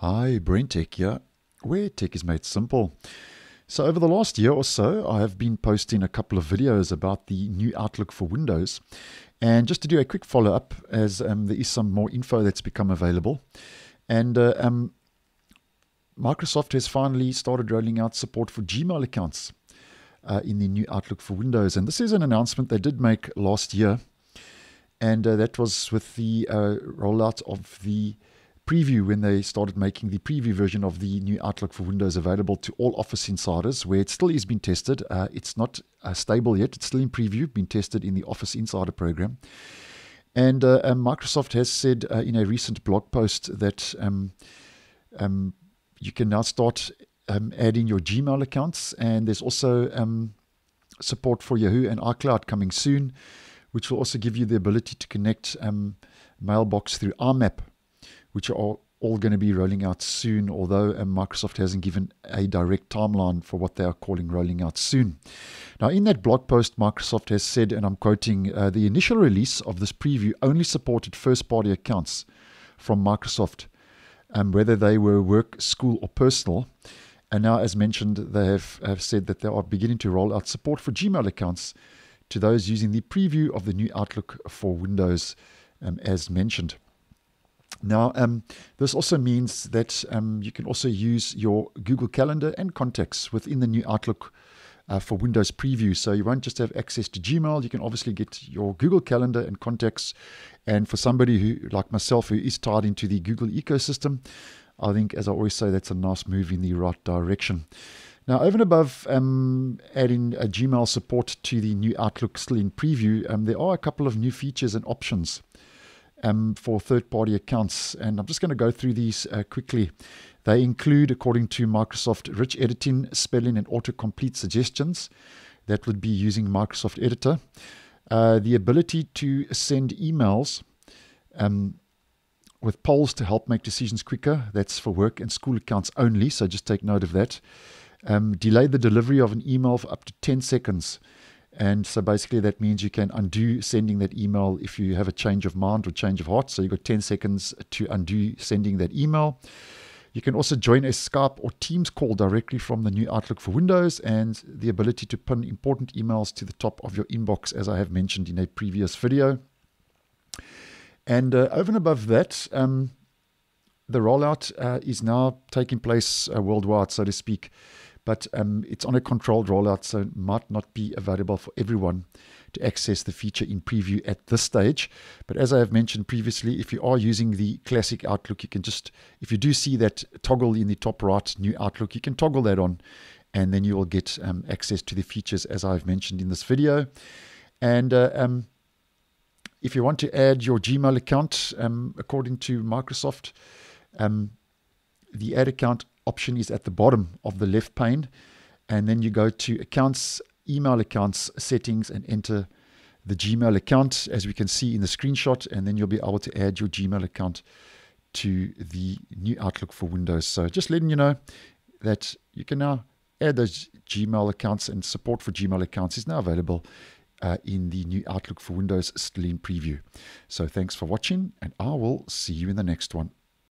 Hi, BrenTech here, where tech is made simple. So, over the last year or so, I have been posting a couple of videos about the new Outlook for Windows. And just to do a quick follow up, as um, there is some more info that's become available. And uh, um, Microsoft has finally started rolling out support for Gmail accounts uh, in the new Outlook for Windows. And this is an announcement they did make last year. And uh, that was with the uh, rollout of the preview when they started making the preview version of the new Outlook for Windows available to all Office Insiders, where it still is being tested. Uh, it's not uh, stable yet, it's still in preview, being tested in the Office Insider program. And, uh, um, Microsoft has said uh, in a recent blog post that um, um, you can now start um, adding your Gmail accounts, and there's also um, support for Yahoo and iCloud coming soon, which will also give you the ability to connect um, Mailbox through IMAP which are all, going to be rolling out soon, although um, Microsoft hasn't given a direct timeline for what they are calling rolling out soon. Now, in that blog post, Microsoft has said, and I'm quoting, uh, the initial release of this preview only supported first party accounts from Microsoft, um, whether they were work, school, or personal. And now, as mentioned, they have, have said that they are beginning to roll out support for Gmail accounts to those using the preview of the new Outlook for Windows, um, as mentioned. Now, um, this also means that um, you can also use your Google Calendar and contacts within the new Outlook uh, for Windows Preview. So you won't just have access to Gmail, you can obviously get your Google Calendar and contacts. And for somebody who, like myself, who is tied into the Google ecosystem, I think, as I always say, that's a nice move in the right direction. Now, over and above um, adding a Gmail support to the new Outlook still in preview, um, there are a couple of new features and options um, for third party accounts. And I'm just going to go through these uh, quickly. They include, according to Microsoft, rich editing, spelling, and autocomplete suggestions. That would be using Microsoft Editor. Uh, the ability to send emails um, with polls to help make decisions quicker. That's for work and school accounts only, so just take note of that. Um, delay the delivery of an email for up to 10 seconds and so basically, that means you can undo sending that email if you have a change of mind or change of heart. So you've got 10 seconds to undo sending that email. You can also join a Skype or Teams call directly from the new Outlook for Windows and the ability to pin important emails to the top of your inbox, as I have mentioned in a previous video. And uh, over and above that, um, the rollout uh, is now taking place uh, worldwide, so to speak but um, it's on a controlled rollout, so it might not be available for everyone to access the feature in preview at this stage. But as I have mentioned previously, if you are using the classic Outlook, you can just, if you do see that toggle in the top right, new Outlook, you can toggle that on and then you will get um, access to the features as I've mentioned in this video. And uh, um, if you want to add your Gmail account, um, according to Microsoft, um, the add account option is at the bottom of the left pane. And then you go to accounts, email accounts, settings, and enter the Gmail account as we can see in the screenshot. And then you'll be able to add your Gmail account to the new Outlook for Windows. So just letting you know that you can now add those Gmail accounts and support for Gmail accounts is now available uh, in the new Outlook for Windows still in preview. So thanks for watching, and I will see you in the next one.